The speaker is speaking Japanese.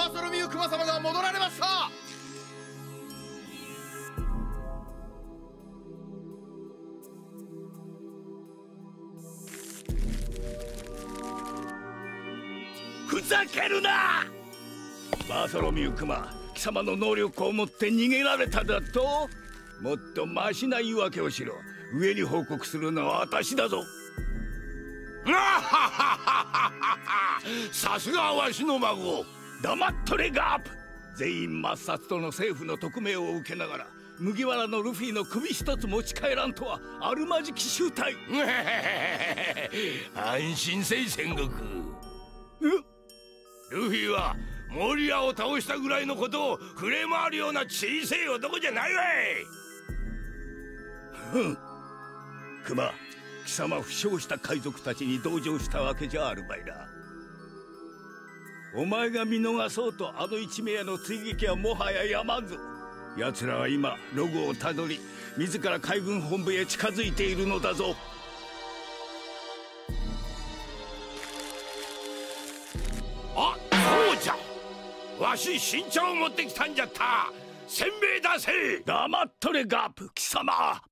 バーソロミュークマ様が戻られました。ふざけるな！バーソロミュークマ貴様の能力を持って逃げられただともっとマシな言い訳をしろ。上に報告するのは私だぞ。さすがわしの孫。黙っとれガープ。全員抹殺との政府の匿名を受けながら麦わらのルフィの首一つ持ち帰らんとはあるまじき集体。安心せい戦国。ルフィはモリアを倒したぐらいのことを触れ回るような小さい男じゃないわい。ふん。クマ貴様負傷した海賊たちに同情したわけじゃあるまいなお前が見逃そうとあの一名の追撃はもはややまんぞ奴らは今ロゴをたどり自ら海軍本部へ近づいているのだぞ。あそうじゃ。わし新茶を持ってきたんじゃった。せんべい出せ黙っとれガープ。貴様。